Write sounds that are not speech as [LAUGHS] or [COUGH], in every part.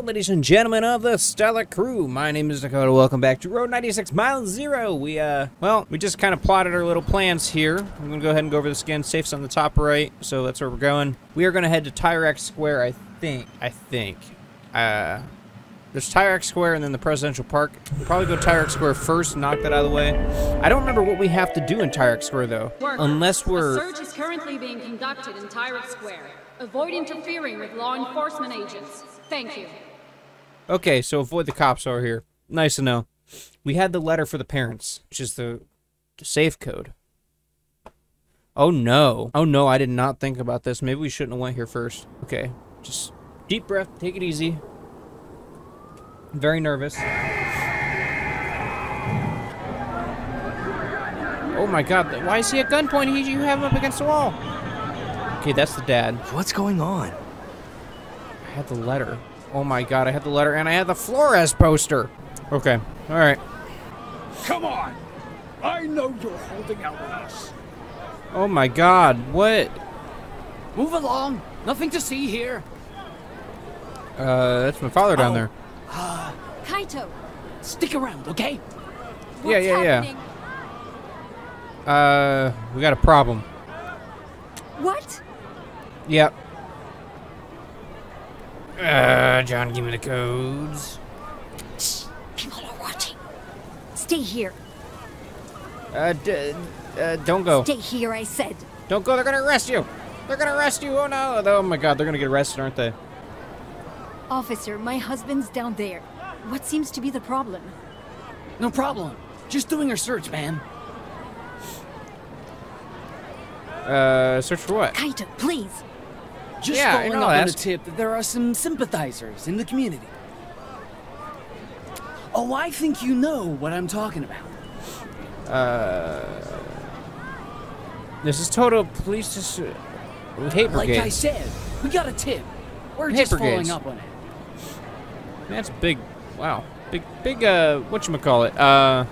Hello, ladies and gentlemen of the Stellar Crew. My name is Dakota. Welcome back to Road 96 Mile Zero. We, uh, well, we just kind of plotted our little plans here. I'm going to go ahead and go over this again. Safe's on the top right, so that's where we're going. We are going to head to Tyrak Square, I think. I think. Uh, there's Tyrak Square and then the Presidential Park. We'll probably go Tyrak Square first, knock that out of the way. I don't remember what we have to do in Tyrak Square, though. Work. Unless we're... Search is currently being conducted in Tyrak Square. Avoid interfering with law enforcement agents. Thank you. Okay, so avoid the cops over here. Nice to know. We had the letter for the parents, which is the, safe code. Oh no. Oh no, I did not think about this. Maybe we shouldn't have went here first. Okay, just deep breath, take it easy. I'm very nervous. Oh my god, why is he at gunpoint? He, you have him up against the wall. Okay, that's the dad. What's going on? I had the letter. Oh my god, I had the letter and I had the Florence poster. Okay, alright. Come on! I know you're holding out on us. Oh my god, what? Move along. Nothing to see here. Uh, that's my father down Oh. there. Kaito, Stick around, okay? what's Yeah, yeah, yeah. Uh, we got a problem. What? Yep. Uh, John, give me the codes. People are watching. Stay here. Uh, d uh, don't go. Stay here, I said. Don't go, they're gonna arrest you! They're gonna arrest you, oh no! Oh my god, they're gonna get arrested, aren't they? Officer, my husband's down there. What seems to be the problem? No problem. Just doing a search, man. Uh, search for what? Kaito, please. Just Yeah, following up on the tip that there are some sympathizers in the community. Oh, I think you know what I'm talking about. Uh, this is total police dis- hate Like. I said, we got a tip. We're Hate just brigades. following up on it. That's big. Wow. Big, big, uh, whatchamacallit. Uh,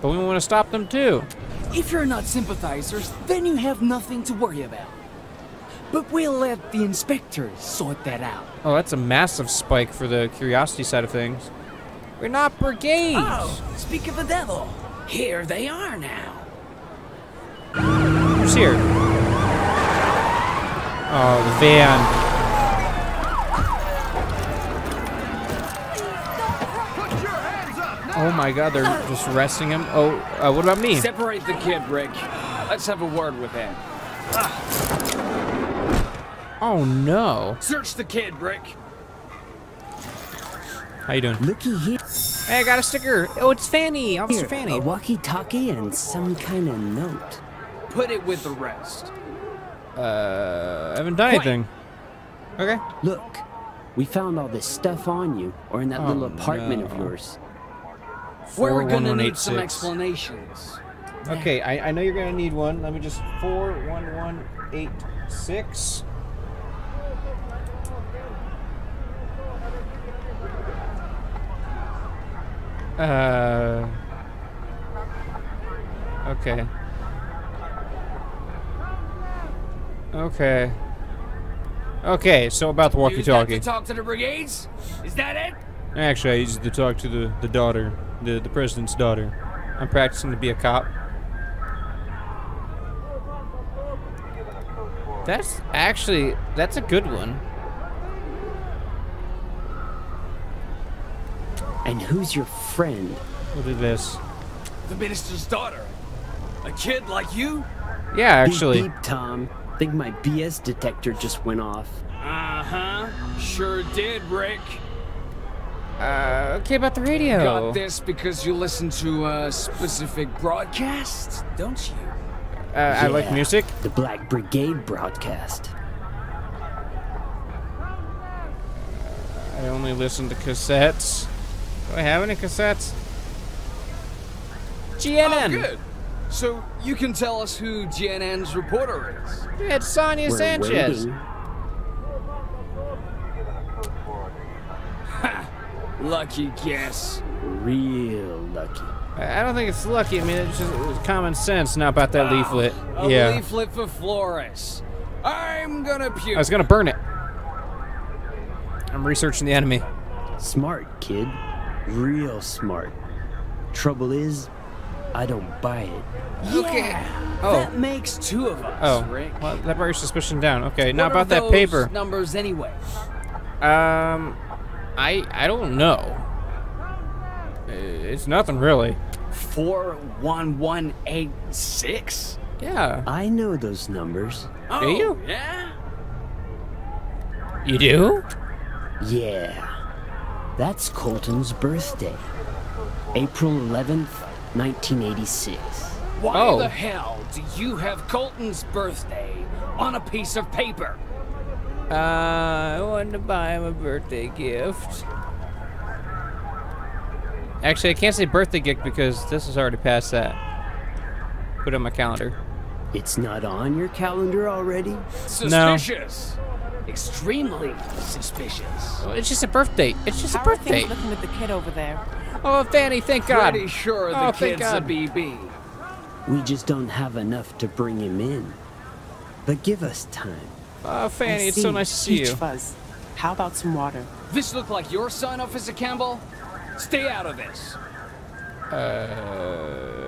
but we want to stop them too. If you're not sympathizers, then you have nothing to worry about. But we'll let the inspectors sort that out. Oh, that's a massive spike for the curiosity side of things. We're not brigades. Oh, speak of the devil. Here they are now. Who's here? Oh, the van. Oh my god, they're just arresting him. Oh, uh, what about me? Separate the kid, Rick. Let's have a word with him. Oh no. Search the kid, Brick. How you doing? Looky here, Hey, I got a sticker. Oh, it's Fanny. Officer a Fanny. walkie-talkie and some kind of note. Put it with the rest. Uh, I haven't done Quiet. anything. Okay. Look, we found all this stuff on you, or in that Oh, little apartment of no. yours. We're gonna need some 41186. explanations. Okay, I, I know you're gonna need one. Let me just four one one eight six. Uh. Okay. Okay. Okay, so about the Use that walkie-talkie. to talk to the brigades? Is that it? Actually, I used to talk to the, the daughter, the, the president's daughter. I'm practicing to be a cop. That's actually, that's a good one. And who's your friend? Look at this. The minister's daughter. A kid like you? Yeah, Beep, actually. beep, Tom. Think my BS detector just went off. Uh-huh. Sure did, Rick. Uh, okay, about the radio. Got this because you listen to a specific broadcast, don't you? Uh, I like music. The Black Brigade broadcast. I only listen to cassettes. Do I have any cassettes? GNN. Oh, good. So you can tell us who GNN's reporter is. It's Sonya We're Sanchez. waiting. Lucky guess. Real lucky. I I don't think it's lucky. I mean, it's just it's common sense, not about that ah, leaflet. A yeah. leaflet for Florence. I'm gonna puke. I was gonna burn it. I'm researching the enemy. Smart, kid. Real smart. Trouble is, I don't buy it. Okay. Oh. That makes two of us, Oh, Rick. well, that brought your suspicion down. Okay, now What are about that paper. numbers anyway. Um, I I don't know. It's nothing really. Four one one eight six. Yeah. I know those numbers. Oh, you? Yeah. You do? Yeah. That's Colton's birthday. April 11th, 1986. Why Oh. the hell do you have Colton's birthday on a piece of paper? Uh, I wanted to buy him a birthday gift. Actually, I can't say birthday gift because this is already past that. Put it on my calendar. It's not on your calendar already? Suspicious. Extremely suspicious. Well, it's just a birthday. It's just a How are birthday. things looking with the kid over there? Oh, Fanny, thank God. Pretty sure the Oh, kid's a BB. We just don't have enough to bring him in. But give us time. Oh, Fanny, it's so nice to see Peach you. Fuzz. How about some water? This look like your son, Officer Campbell? Stay out of this. Uh,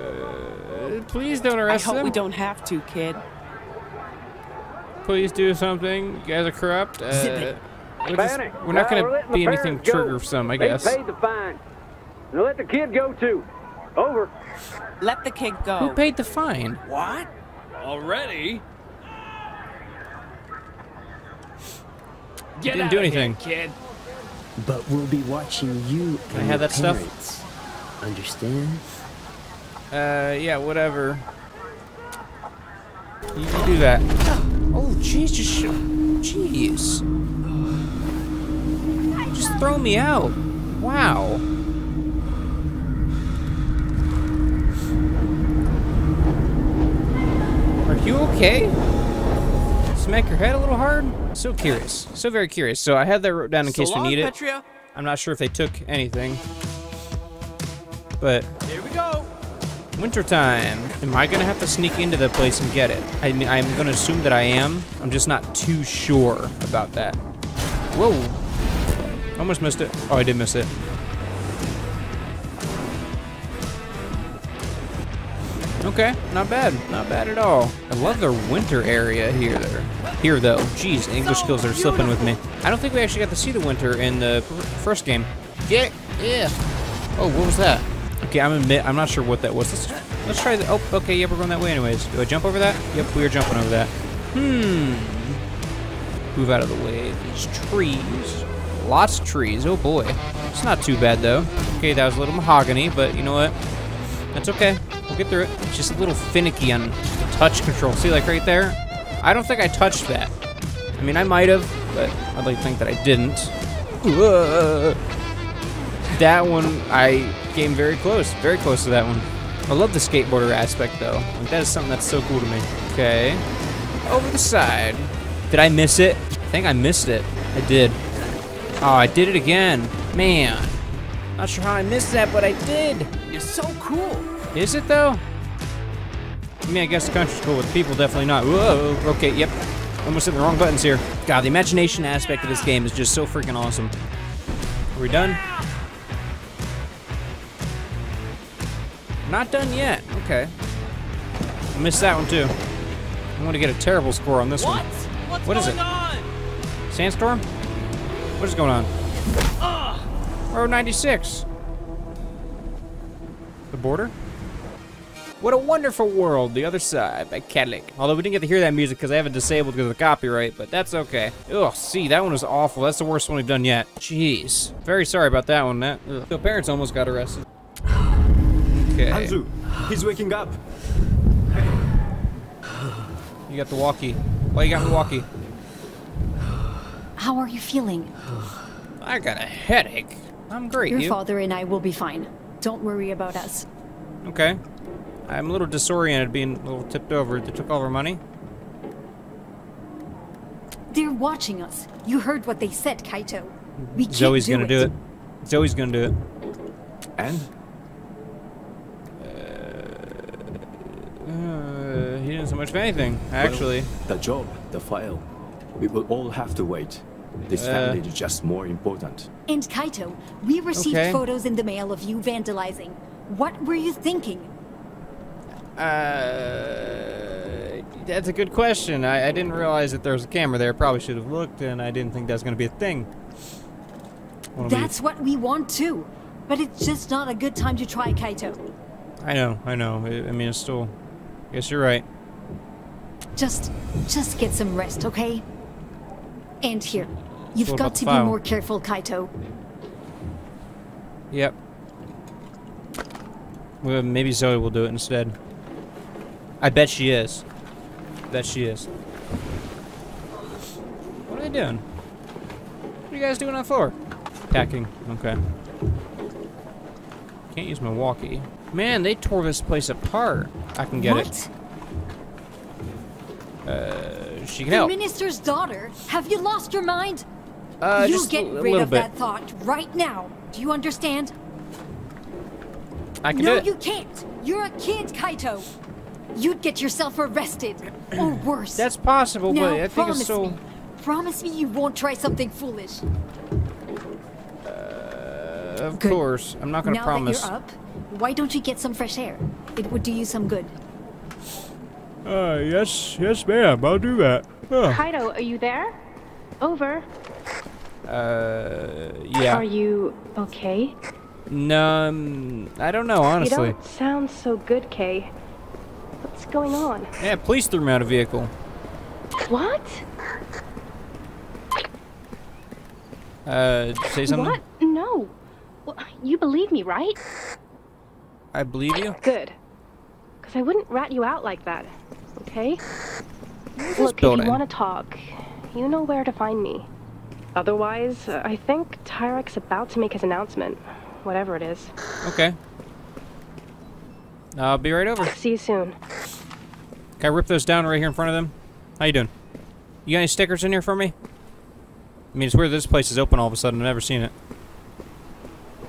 please don't arrest them. I hope them. we don't have to, kid. Please do something. You guys are corrupt. [LAUGHS] Uh, Zip it. we're, just- we're not going to be anything parents go. trigger some, I They paid the fine. Now let the kid go too. Over. Let the kid go. Who paid the fine? What? Already? Get didn't do anything. Here, kid. But we'll be watching you I and have your that stuff? parents. Understand? Uh, yeah, whatever. You can do that. Oh, Jesus. jeez. Just throw me out. Wow. Are you okay? Smack your head a little hard? So curious. So very curious. So I had that wrote down in case so we long, need it. I'm not sure if they took anything. But we. Wintertime. Am I gonna have to sneak into the place and get it? I mean, I'm gonna assume that I am. I'm just not too sure about that. Whoa. Almost missed it. Oh, I did miss it. Okay, not bad. Not bad at all. I love their winter area here. Here, though. Jeez, English skills are slipping with me. I don't think we actually got to see the winter in the fir- first game. Yeah, yeah. Oh, what was that? Okay, I'm admit I'm not sure what that was. Let's let's try the. Oh, okay, yeah, we're going that way anyways. Do I jump over that? Yep, we are jumping over that. Hmm. Move out of the way. These trees. Lots of trees. Oh boy. It's not too bad though. Okay, that was a little mahogany, but you know what? That's okay. We'll get through it. It's just a little finicky on touch control. See, like right there? I don't think I touched that. I mean, I might have, but I'd like to think that I didn't. Whoa. That one, I came very close. Very close to that one. I love the skateboarder aspect, though. Like, that is something that's so cool to me. Okay. Over the side. Did I miss it? I think I missed it. I did. Oh, I did it again. Man. Not sure how I missed that, but I did. You're so cool. Is it though? I mean, I guess the country's cool with people, definitely not. Whoa, okay, yep. Almost hit the wrong buttons here. God, the imagination aspect of this game is just so freaking awesome. Are we done? Not done yet. Okay. I missed that one too. I'm going to get a terrible score on this What? one. What's What is going it? on? Sandstorm? What is going on? Road 96. The border? What a wonderful world, the other side by Cadillac. Although we didn't get to hear that music because I have it disabled because of the copyright, but that's okay. Ugh, see, that one was awful. That's the worst one we've done yet. Jeez. Very sorry about that one, Matt. Ugh. The parents almost got arrested. Okay. Hanzu, he's waking up. You got the walkie. Why you got the walkie? How are you feeling? I got a headache. I'm great. Your you? father and I will be fine. Don't worry about us. Okay. I'm a little disoriented being a little tipped over. They took all our money? They're watching us. You heard what they said, Kaito. We can't Zoe's do gonna it. do it. Zoe's gonna do it. And? Uh, he didn't so much of anything, actually. The job, the file. We will all have to wait. This Uh. family is just more important. And Kaito, we received Okay. photos in the mail of you vandalizing. What were you thinking? Uh, that's a good question. I, I didn't realize that there was a camera there. Probably should have looked, and I didn't think that was going to be a thing. Wanna be- That's what we want too. But it's just not a good time to try Kaito. I know, I know. I, I mean, it's still. Guess you're right. Just, just get some rest, okay? And here, you've what got to be more careful, Kaito. Yep. Well, maybe Zoe will do it instead. I bet she is. Bet she is. What are they doing? What are you guys doing on the floor? Packing. Okay. Can't use my walkie. Man, they tore this place apart. I can get what? it. Uh, she can The help. minister's daughter? Have you lost your mind? Uh, you just get a rid little of bit. that thought right now. Do you understand? I can no, do it. you can't. You're a kid, Kaito. You'd get yourself arrested, or [CLEARS THROAT] worse. That's possible, now, but I think promise it's still. me. Promise me you won't try something foolish. Uh, Of Good. course, I'm not gonna now promise. that you're up, why don't you get some fresh air? It would do you some good. Uh, yes, yes, ma'am. I'll do that. Kaito, are you there? Over. Uh, yeah. Are you okay? No, um, I don't know, honestly. You don't sound so good, Kay. What's going on? Yeah, police threw me out of vehicle. What? Uh, say something? What? No. Well, you believe me, right? I believe you. Good. Because I wouldn't rat you out like that. Okay? Look, if you want to talk, you know where to find me. Otherwise, uh, I think Tyrak's about to make his announcement. Whatever it is. Okay. I'll be right over. See you soon. Can I rip those down right here in front of them? How you doing? You got any stickers in here for me? I mean, it's weird this place is open all of a sudden. I've never seen it.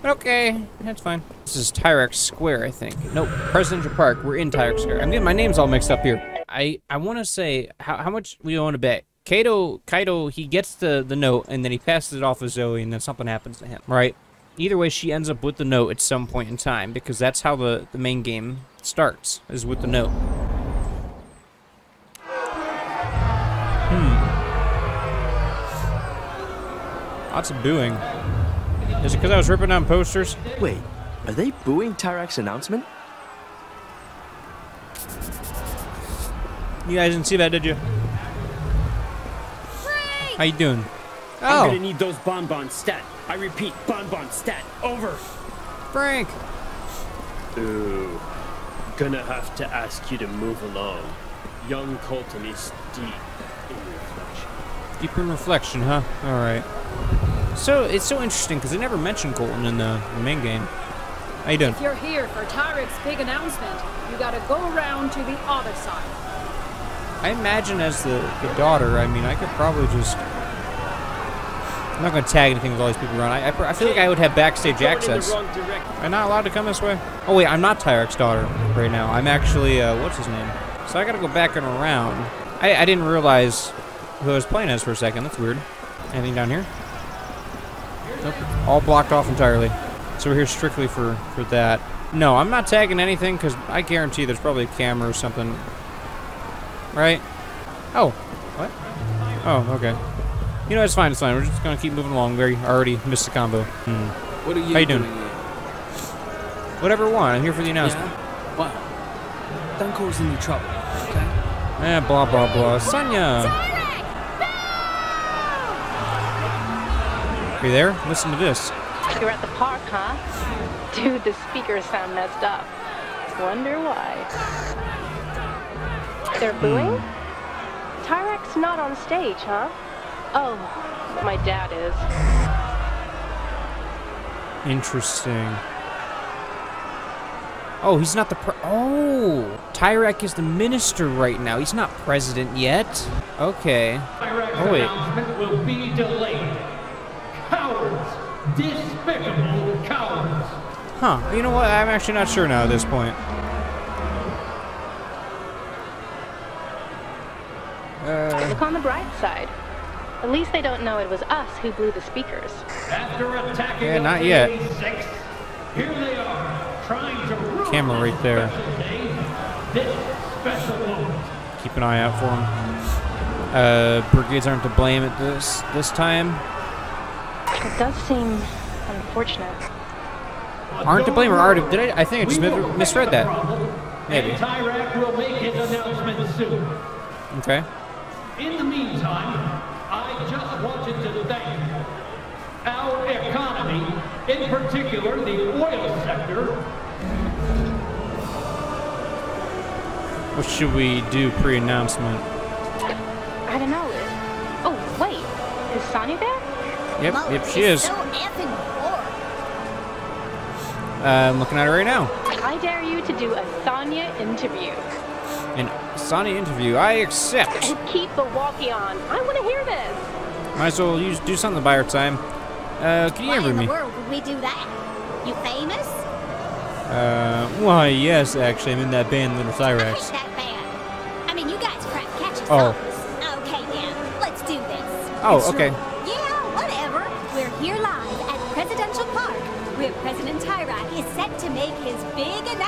Okay, that's fine. This is Tyrak Square, I think. Nope, Presidential Park. We're in Tyrak Square. I'm getting my names all mixed up here. I I want to say how how much we want to bet. Kato Kaito he gets the the note and then he passes it off to Zoe and then something happens to him, right? Either way, she ends up with the note at some point in time because that's how the the main game starts is with the note. Hmm. Lots of booing. Is it because I was ripping down posters? Wait, are they booing Tyrak's announcement? You guys didn't see that, did you? Frank! How you doing? I'm Oh, gonna need those bonbons stat. I repeat, bonbon stat. Over. Frank. Ooh. Gonna have to ask you to move along. Young Colton is deep in reflection. Deep in reflection, huh? All right. So it's so interesting because they never mentioned Colton in the, the main game. How you doing? If you're here for Tyrak's big announcement, you gotta go around to the other side. I imagine as the, the daughter, I mean, I could probably just. I'm not going to tag anything with all these people around. I, I, I feel like I would have backstage access. in the wrong direction. Am I not allowed to come this way? Oh wait, I'm not Tyrak's daughter right now. I'm actually uh, what's his name? So I gotta go back and around. I, I didn't realize who I was playing as for a second. That's weird. Anything down here? Nope. All blocked off entirely. So we're here strictly for for that. No, I'm not tagging anything because I guarantee there's probably a camera or something. Right? Oh, what? Oh, okay. You know, it's fine. It's fine. We're just gonna keep moving along. We already missed the combo. Hmm. What are you, How you doing? here? Whatever you want. I'm here for the announcement. Yeah? Well, don't cause any trouble, okay? Eh, blah, blah, blah. Sonya! Are you there? Listen to this. You're at the park, huh? Dude, the speakers sound messed up. Wonder why. They're hmm. booing? Tyrak's not on stage, huh? Oh, my dad is. Interesting. Oh, he's not the pre- Oh! Tyrak is the minister right now. He's not president yet. Okay. Oh, wait. announcement will be delayed. Cowards! Despicable cowards! Huh. You know what? I'm actually not sure now at this point. Uh, Look on the bright side. At least they don't know it was us who blew the speakers. After attacking Yeah, not yet. day Six, here they are, trying to ruin Camera right this there. special This special. Keep an eye out for him. Uh, brigades aren't to blame at this this time. It does seem unfortunate. Aren't to blame or are to? Did I? I think I just mis- misread that. Maybe. Tyrak will make his announcement soon. Okay. In the meantime, I just wanted to thank our economy, in particular the oil sector, What should we do pre-announcement? I don't know. Oh, wait. Is Sonya there? Yep, yep, she is. Uh, I'm looking at her right now. I dare you to do a Sonya interview. An Sonya interview. I accept. And keep the walkie on. I want to hear this. Might as well use do something by our time. Uh, can you Why in the me? world would we do that? You famous? Uh, why, yes, actually, I'm in that band, Little I hate Cyrax. that band. I mean, you guys crap catchy Oh. Okay, then, let's do this. Oh, okay. Yeah,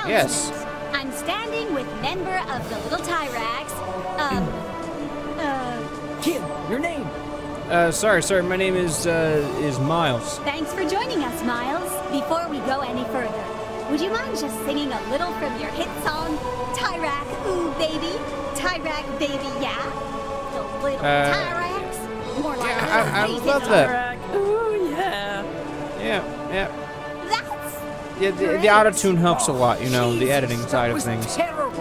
big announcement. Yes. I'm standing with member of the Little Tyrax. Um, uh, Kim, your name? Uh, sorry, sorry, my name is, uh, is Miles. thanks for joining us, Miles. Before we go any further, would you mind just singing a little from your hit song, Tyrak, ooh baby, Tyrak, baby, yeah? The Little Uh, Tyrax? More like yeah, I- I love that. Ooh, yeah. Yeah, yeah. Yeah, the, the auto-tune helps a lot, you know, the Jesus, editing that side of things. Terrible.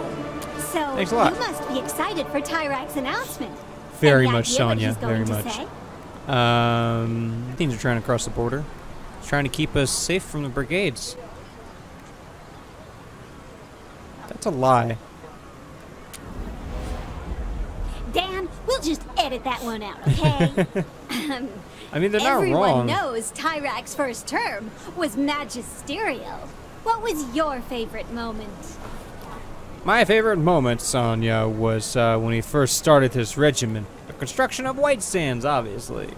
so. Thanks a lot. You must be excited for Tyrak's announcement. Very much, Sonya, very much. Um, things are trying to cross the border. He's trying to keep us safe from the brigades. That's a lie. Dan, we'll just edit that one out, okay? [LAUGHS] um, I mean, they're not everyone knows Tyrak's first term was magisterial. What was your favorite moment? My favorite moment, Sonya, was uh, when he first started his regiment. The construction of White Sands, obviously.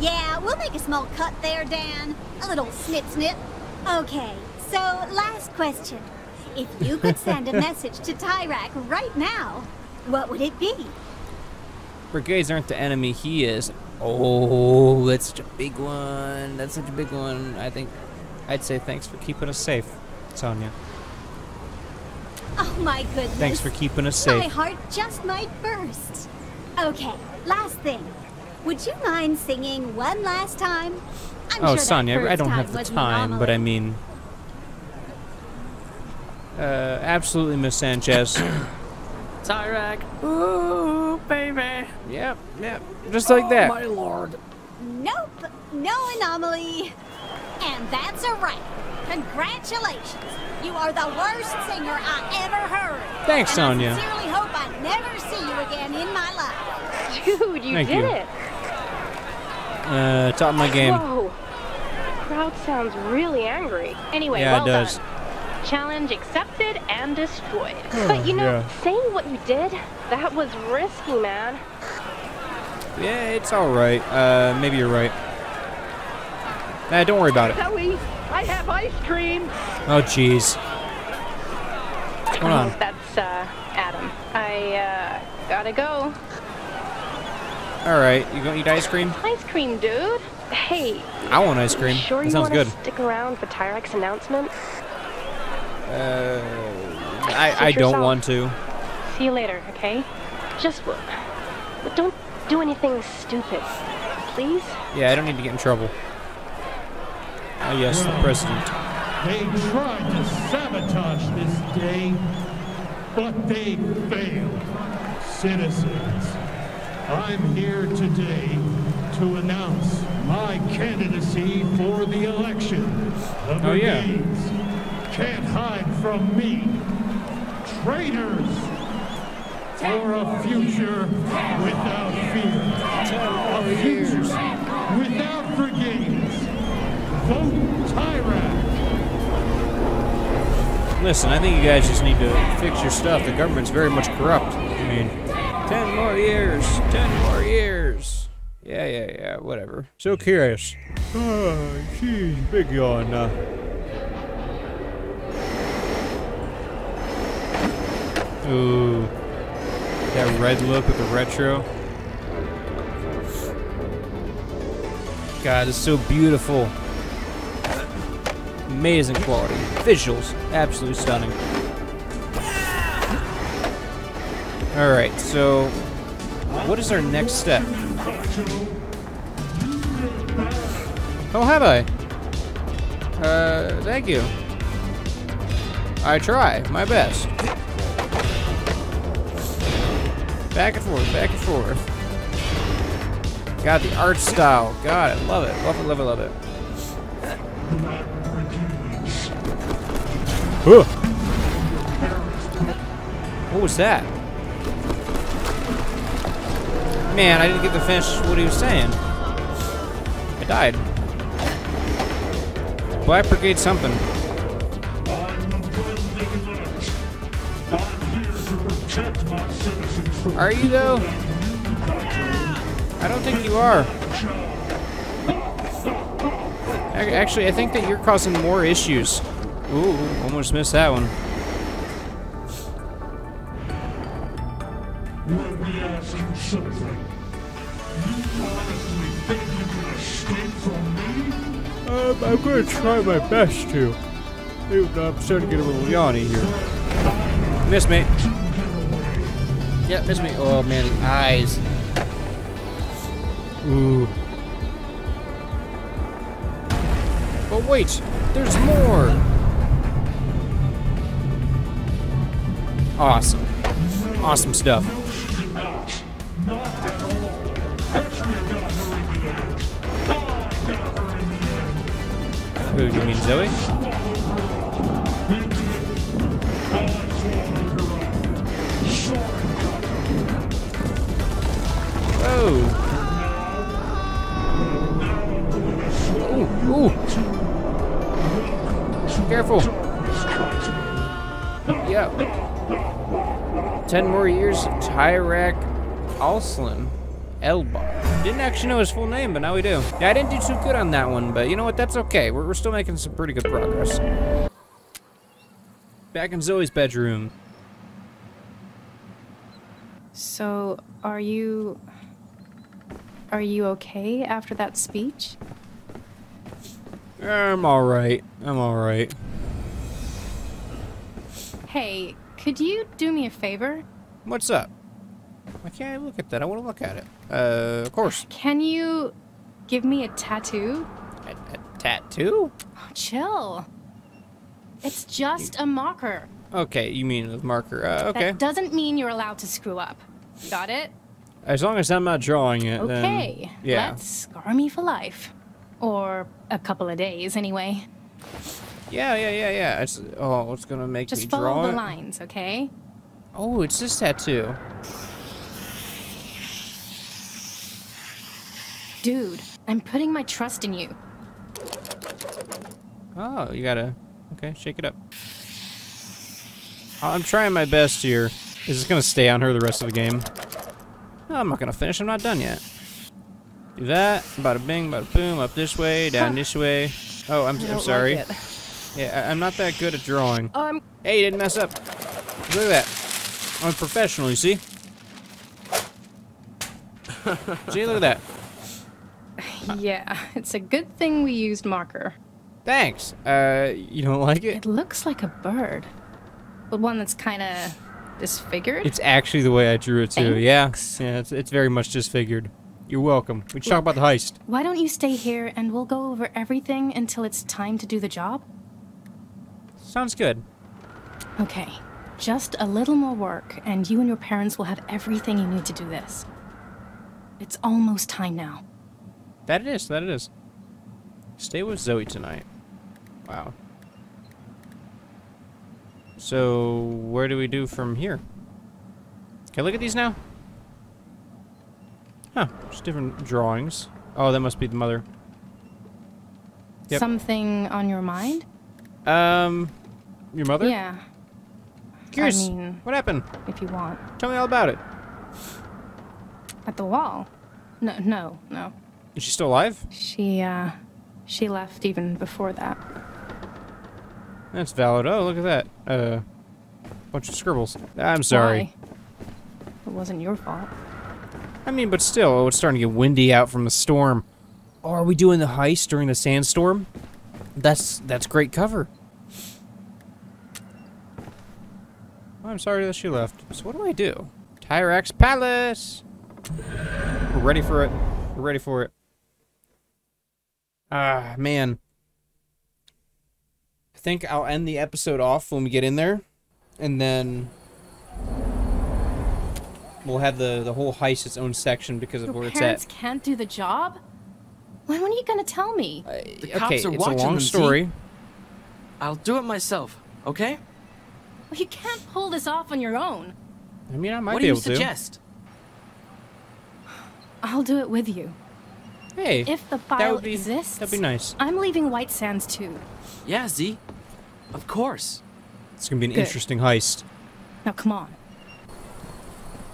Yeah, we'll make a small cut there, Dan. A little snip snip. Okay, so last question. If you could send a [LAUGHS] message to Tyrak right now, what would it be? Brigades aren't the enemy, he is. Oh, that's such a big one. That's such a big one. I think I'd say thanks for keeping us safe, Sonya. Oh my goodness. Thanks for keeping us safe. My heart just might burst. Okay, last thing. Would you mind singing one last time? I'm oh, sure Sonya, I don't have the time, but I mean. Uh, absolutely, Miss Sanchez. [COUGHS] [COUGHS] Tyrak. Ooh, baby. yep, yep. Just like that. Oh, my lord. Nope, no anomaly. And that's a wrap. Congratulations. You are the worst singer I ever heard. Thanks, and Sonya. I sincerely hope I never see you again in my life. Dude, you Thank did you. it. Uh, top of my game. Whoa. Crowd sounds really angry. Anyway, Yeah, it well does. done. Challenge accepted and destroyed. [SIGHS] but you know, Yeah. saying what you did, that was risky, man. Yeah, it's all right. Uh, maybe you're right. Nah, don't worry about it. Zoe, I have ice cream. Oh, jeez. What's going on? That's uh, Adam. I uh, gotta go. All right, you gonna eat ice cream? Ice cream, dude. Hey, I want ice cream. sure that you sounds want good. to stick around for Tyrak's announcement? Uh, I I don't yourself. want to. See you later, okay? Just, but don't do anything stupid, please. Yeah, I don't need to get in trouble. Oh yes, the president. They tried to sabotage this day, but they failed. Citizens, I'm here today to announce my candidacy for the election. The Oh, yeah. Brigades can't hide from me. Traitors for a future without fear. A future without brigades. Vote Tyrak. Listen, I think you guys just need to fix your stuff. The government's very much corrupt. I mean, ten more years, ten more years. Yeah, yeah, yeah, whatever. So curious. Oh, jeez, big yawn. Uh. Ooh, that red look with the retro. God, it's so beautiful. Amazing quality. Visuals, absolutely stunning. Alright, so what is our next step? Oh, have I? Uh, thank you. I try my best. Back and forth, back and forth. God, the art style. God, I love it. Love it, love it, love it. Ugh. What was that? Man, I didn't get to finish what he was saying. I died. Black Brigade something. Are you though? I don't think you are. Actually, I think that you're causing more issues. Ooh, almost missed that one. Let me ask you something. You honestly think you can escape from me? Um, I'm gonna try my best to. Even though I'm starting to get a little yawny here. Miss me. Yeah, miss me. Oh man, eyes. Ooh. But wait, there's more. Awesome. Awesome stuff. Who, do you mean Zoe? 10 more years of Tyrak Alslim Elbar. Didn't actually know his full name, but now we do. Yeah, I didn't do too good on that one, but you know what? That's okay. We're, we're still making some pretty good progress. Back in Zoe's bedroom. So, are you... Are you okay after that speech? I'm alright. I'm alright. Hey, could you do me a favor? What's up? Why can't I look at that? I want to look at it. Uh, of course. Can you give me a tattoo? A, a tattoo? Oh, chill. It's just a marker. Okay, you mean a marker. Uh, okay. That doesn't mean you're allowed to screw up. Got it? As long as I'm not drawing it, then... Okay. Yeah. Let's scar me for life. Or a couple of days, anyway. Yeah, yeah, yeah, yeah. It's, oh, it's gonna make Just me follow the it? lines, okay? Oh, it's this tattoo. Dude, I'm putting my trust in you. Oh, you gotta... Okay, shake it up. I'm trying my best here. Is this gonna stay on her the rest of the game? No, I'm not gonna finish. I'm not done yet. Do that. Bada bing, bada boom. Up this way, down this way. Oh, I'm, I'm sorry. like. Yeah, I, I'm not that good at drawing. Um. Hey, you didn't mess up. Look at that. I'm professional, you see? [LAUGHS] see, look at that. Yeah, it's a good thing we used marker. Thanks. Uh, you don't like it? It looks like a bird, but one that's kind of disfigured. It's actually the way I drew it too. Yeah, yeah. It's, it's very much disfigured. You're welcome. We should talk about the heist. Why don't you stay here and we'll go over everything until it's time to do the job? Sounds good. Okay, just a little more work, and you and your parents will have everything you need to do this. It's almost time now. That it is. That it is. Stay with Zoe tonight. Wow. So, where do we do from here? Can I look at these now? Huh. Just different drawings. Oh, that must be the mother. Yep. Something on your mind? Um, your mother? Yeah. Curious. I mean, what happened? if you want. Tell me all about it. At the wall? No, no, no. Is she still alive? She, uh, she left even before that. That's valid. Oh, look at that. Uh, bunch of scribbles. I'm sorry. Why? It wasn't your fault. I mean, but still, oh, it's starting to get windy out from the storm. Oh, are we doing the heist during the sandstorm? That's that's great cover. Oh, I'm sorry that she left. So what do I do? Tyrak's Palace. We're ready for it. We're ready for it. Ah, man. I think I'll end the episode off when we get in there, and then we'll have the the whole heist its own section because of Your where it's parents at. can't do the job? When, when are you gonna tell me? The okay, cops are it's a watching long them, Z. story. I'll do it myself, okay? Well, you can't pull this off on your own. I mean, I might what be do you able suggest? I'll do it with you. Hey, If the that file would be exists, that'd be nice. I'm leaving White Sands too. Yeah, Z. Of course. It's gonna be an Good. interesting heist. Now come on.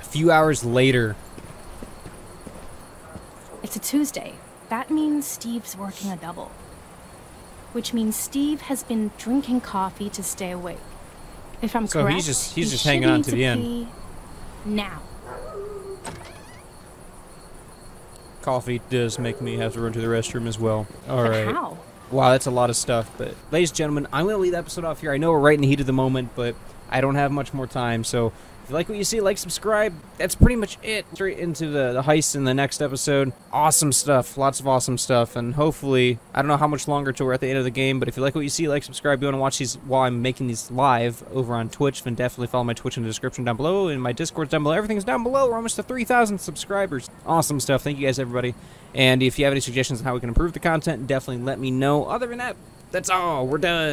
A few hours later, It's a Tuesday. That means Steve's working a double. Which means Steve has been drinking coffee to stay awake. If I'm So he's just- he's just hanging on need to the end. Now. coffee does make me have to run to the restroom as well. All But right. how? Wow, that's a lot of stuff. But, ladies and gentlemen, I'm going to leave the episode off here. I know we're right in the heat of the moment, but I don't have much more time. So, if you like what you see, like, subscribe. That's pretty much it. Straight into the, the heist in the next episode. Awesome stuff. Lots of awesome stuff. And hopefully, I don't know how much longer till we're at the end of the game, but if you like what you see, like, subscribe. If you want to watch these while I'm making these live over on Twitch, then definitely follow my Twitch in the description down below. And my Discord's down below. Everything's down below. We're almost to 3,000 subscribers. Awesome stuff. Thank you guys, everybody. And if you have any suggestions on how we can improve the content, definitely let me know. Other than that, that's all. We're done.